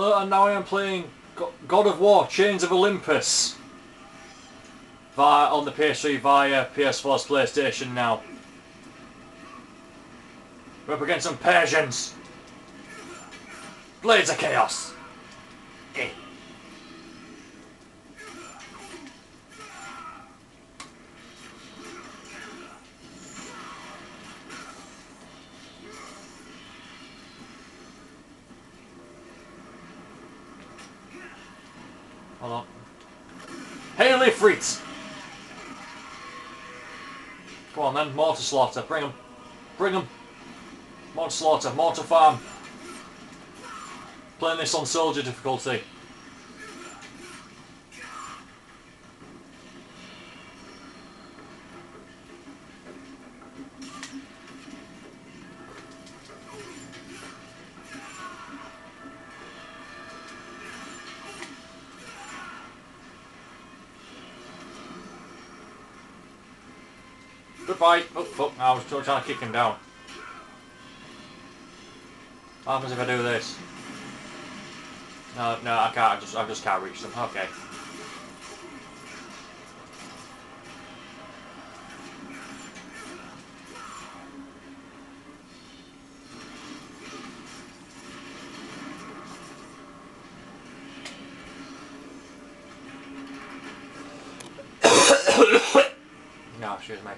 Hello, and now I am playing God of War: Chains of Olympus via on the PS3 via PS4's PlayStation now. We're up against some Persians. Blades of Chaos. Fritz! Come on then, Mortar Slaughter, bring them. Bring them. Mortar Slaughter, Mortar Farm. Playing this on soldier difficulty. Goodbye. Oh, fuck, I was trying to kick him down. What happens if I do this? No, no, I can't. I just, I just can't reach them. Okay. no, excuse me.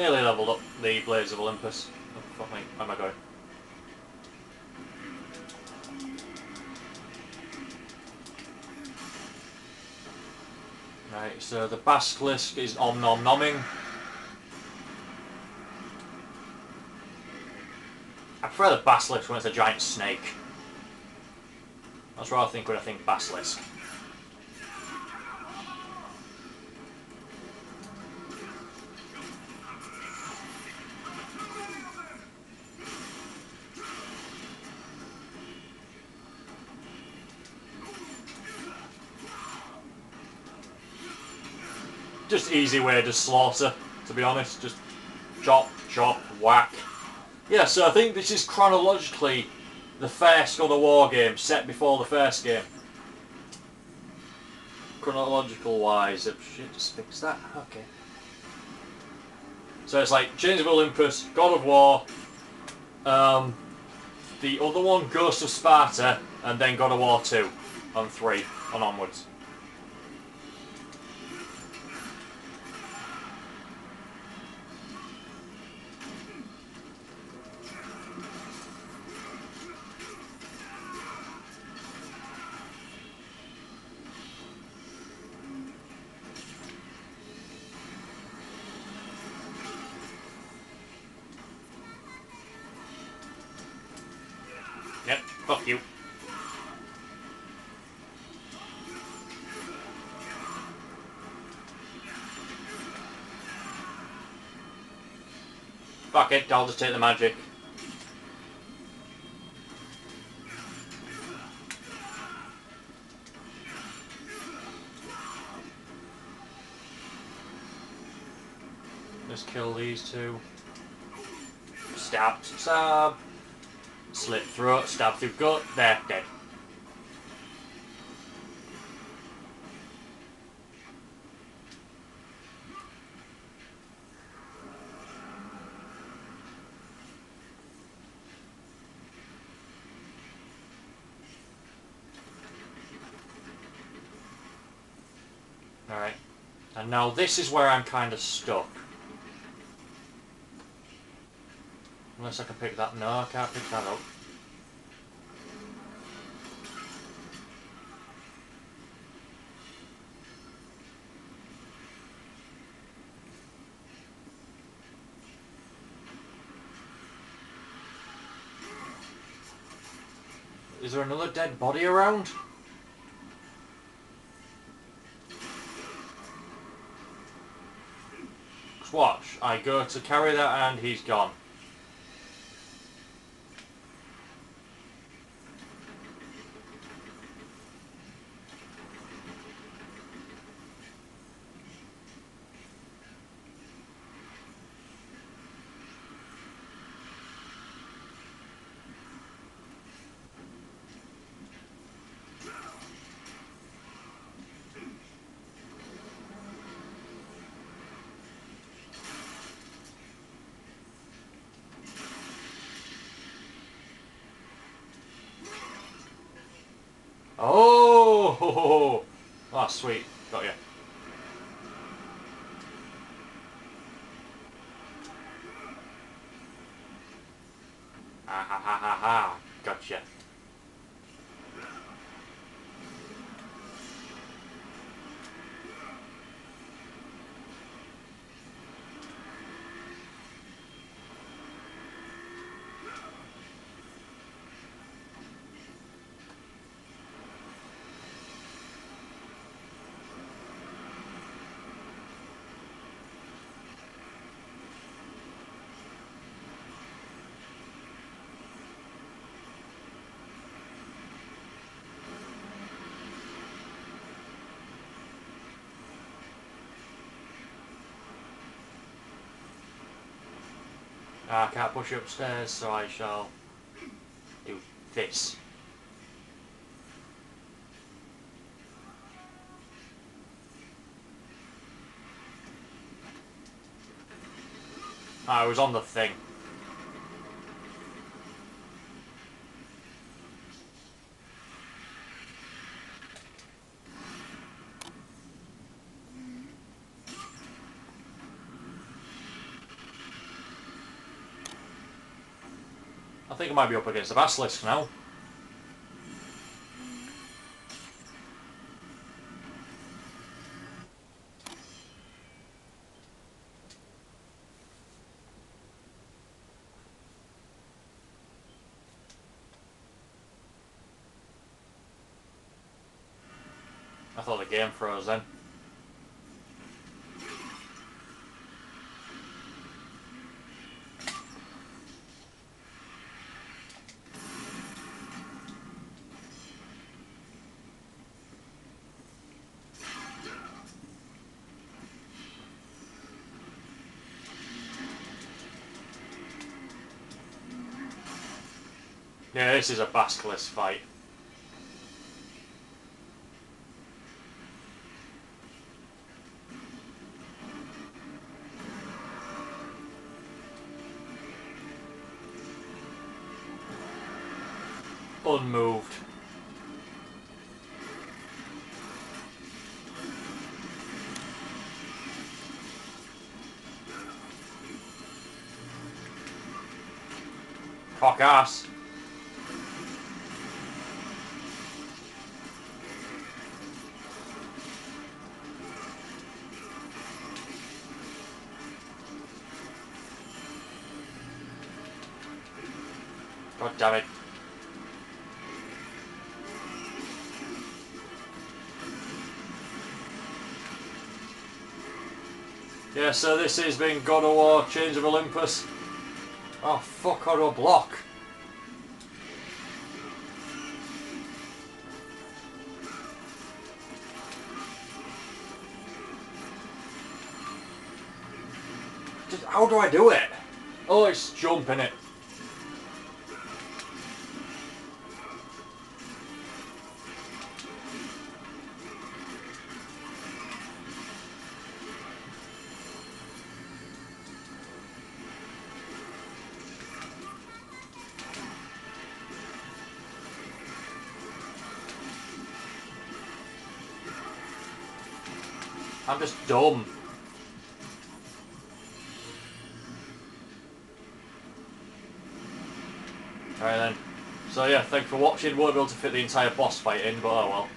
Nearly leveled up the Blades of Olympus. Oh, fuck me, where am I going? Right, so the Basilisk is om nom nomming. I prefer the Basilisk when it's a giant snake. That's what I think when I think Basilisk. Just easy way to slaughter, to be honest. Just chop, chop, whack. Yeah, so I think this is chronologically the first God of War game, set before the first game. Chronological wise, I should just fix that. Okay. So it's like Chains of Olympus, God of War, um, the other one, Ghost of Sparta, and then God of War 2 and 3 and onwards. Fuck you. Fuck it, I'll just take the magic. Just kill these two. Stab, stab. Slit throat, stab through gut, there, dead. Alright. And now this is where I'm kind of stuck. Unless I can pick that. No, I can't pick that up. Is there another dead body around? Watch. I go to carry that and he's gone. Oh! Ah, sweet. Got you. I can't push you upstairs, so I shall do this. I was on the thing. Think I might be up against the Basilisk now. I thought the game froze then. Yeah, this is a Basilisk fight. Unmoved. Cock ass. God damn it. Yeah, so this has been God of War Chains of Olympus. Oh, fuck or a block. Just, how do I do it? Oh, it's jumping it. I'm just dumb. Alright then. So yeah, thanks for watching. Won't be able to fit the entire boss fight in, but oh well.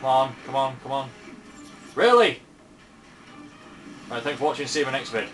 Come on, come on, come on. Really? Alright, thanks for watching. See you in the next vid.